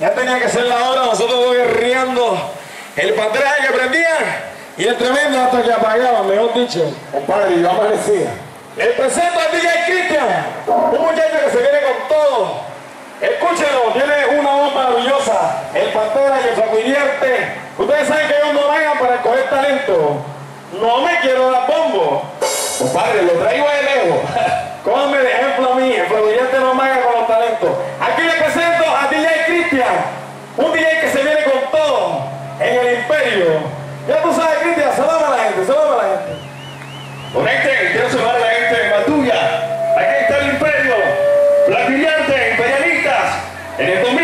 Ya tenía que ser la hora, nosotros guerreando. El pantera que prendía y el tremendo hasta que apagaba, mejor dicho. Compadre, yo amanecía. Les presento a DJ Cristian, un muchacho que se viene con todo. Escúchenlo, tiene una voz maravillosa. El pantera y el familiarte. Ustedes saben que ellos no vayan para escoger talento. No me quiero dar bombo. Compadre, lo traigo de lejos. un DJ que se viene con todo en el imperio. Ya tú sabes, Cristian, saludame a la gente, saludame a la gente. Conecten, quiero saludar a la gente de Matuya. Aquí está el imperio, las brillantes, imperialistas, en el 2000.